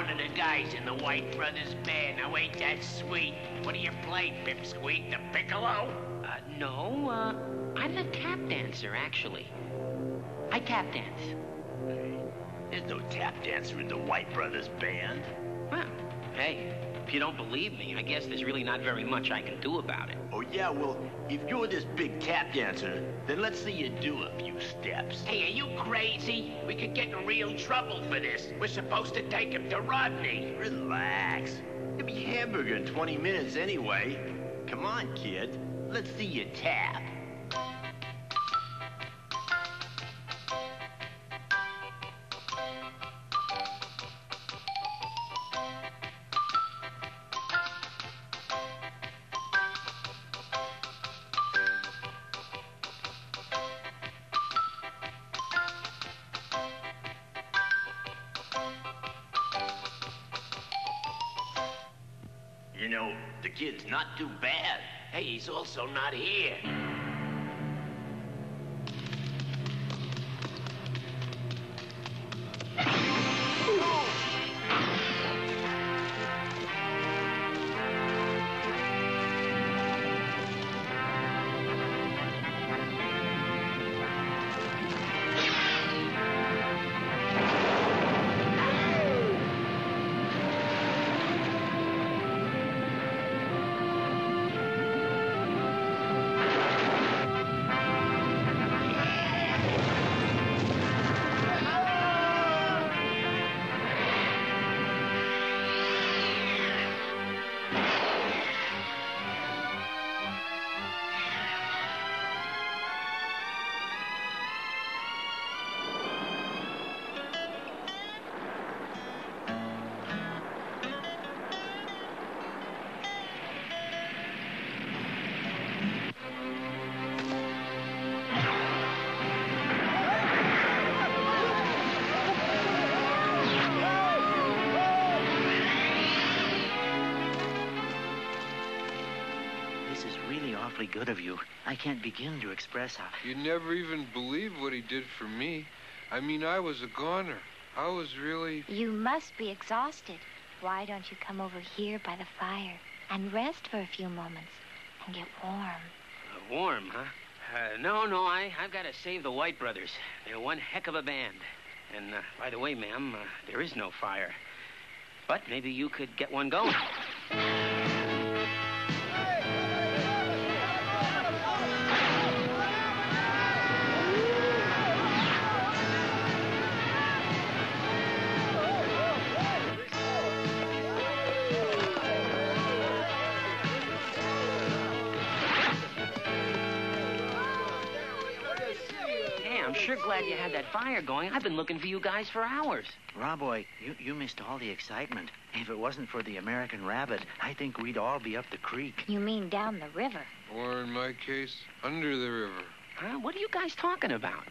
one of the guys in the White Brothers band. Now, ain't that sweet? What do you play, Pipsqueak? The piccolo? Uh, no, uh, I'm the tap dancer, actually. I tap dance. Hey, There's no tap dancer in the White Brothers band. Well, hey, if you don't believe me, I guess there's really not very much I can do about it. Oh, yeah, well, if you're this big tap dancer, then let's see you do a few steps. Hey, are you crazy? We could get in real trouble for this. We're supposed to take him to Rodney. Relax. He'll be hamburger in 20 minutes anyway. Come on, kid. Let's see you tap. You know, the kid's not too bad. Hey, he's also not here. This is really awfully good of you. I can't begin to express how. You'd never even believe what he did for me. I mean, I was a goner. I was really. You must be exhausted. Why don't you come over here by the fire and rest for a few moments and get warm? Uh, warm, huh? Uh, no, no, I, I've got to save the White Brothers. They're one heck of a band. And, uh, by the way, ma'am, uh, there is no fire. But maybe you could get one going. I'm sure glad you had that fire going. I've been looking for you guys for hours. Roboy, you, you missed all the excitement. If it wasn't for the American rabbit, I think we'd all be up the creek. You mean down the river? Or in my case, under the river. Huh? What are you guys talking about?